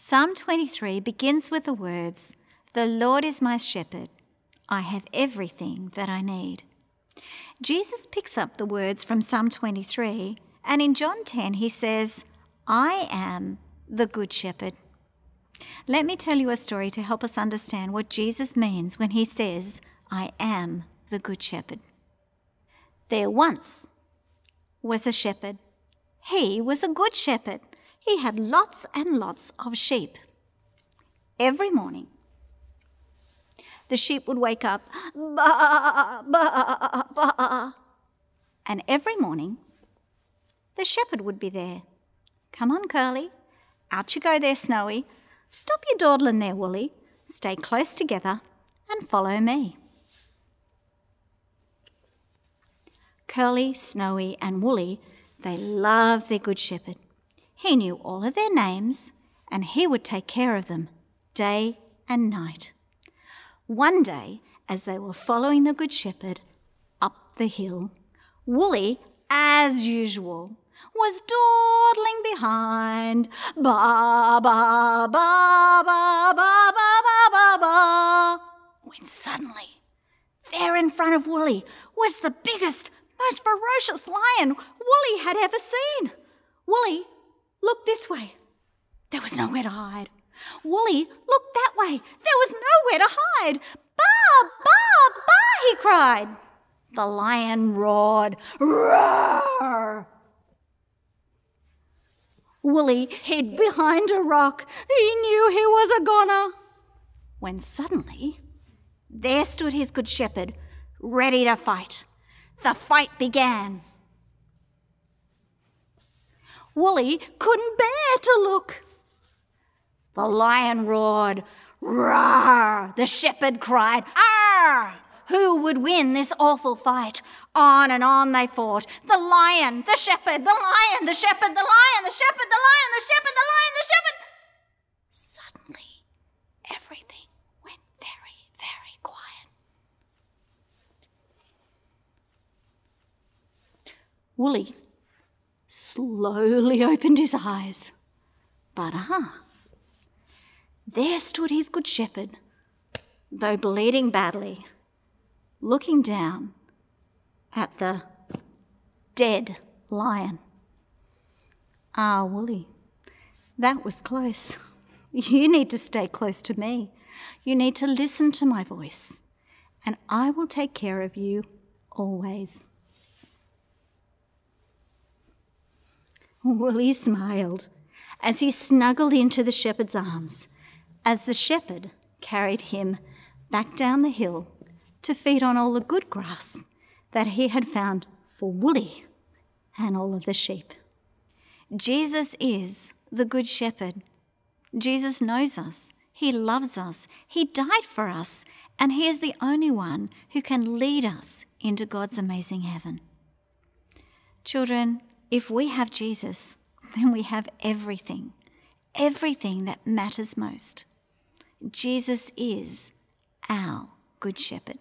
Psalm 23 begins with the words, The Lord is my shepherd. I have everything that I need. Jesus picks up the words from Psalm 23, and in John 10, he says, I am the Good Shepherd. Let me tell you a story to help us understand what Jesus means when he says, I am the Good Shepherd. There once was a shepherd. He was a good shepherd. He had lots and lots of sheep. Every morning, the sheep would wake up, ba, ba, ba. And every morning, the shepherd would be there. Come on, Curly. Out you go there, Snowy. Stop your dawdling there, Woolly. Stay close together and follow me. Curly, Snowy, and Woolly, they loved their good shepherd. He knew all of their names and he would take care of them day and night. One day, as they were following the Good Shepherd up the hill, Woolly, as usual, was dawdling behind. Ba ba ba ba ba ba ba ba ba. When suddenly, there in front of Woolly was the biggest, most ferocious lion Woolly had ever seen. Woolly, look this way. There was nowhere to hide. Woolly looked that way. There was nowhere to hide. Ba, ba, ba, he cried. The lion roared, Roar! Woolly hid behind a rock. He knew he was a goner. When suddenly, there stood his good shepherd, ready to fight. The fight began. Woolly couldn't bear to look. The lion roared, Roar! The shepherd cried, Arr! Who would win this awful fight? On and on they fought. The lion, the shepherd, the lion, the shepherd, the lion, the shepherd, the lion, the shepherd, the lion, the shepherd. Suddenly, everything went very, very quiet. Woolly slowly opened his eyes. But ah, there stood his good shepherd, though bleeding badly, looking down at the dead lion. Ah, Woolly, that was close. You need to stay close to me. You need to listen to my voice, and I will take care of you always. Woolly smiled as he snuggled into the shepherd's arms, as the shepherd carried him back down the hill to feed on all the good grass that he had found for Woolly and all of the sheep. Jesus is the Good Shepherd. Jesus knows us. He loves us. He died for us. And He is the only one who can lead us into God's amazing heaven. Children, if we have Jesus, then we have everything, everything that matters most. Jesus is our Good Shepherd.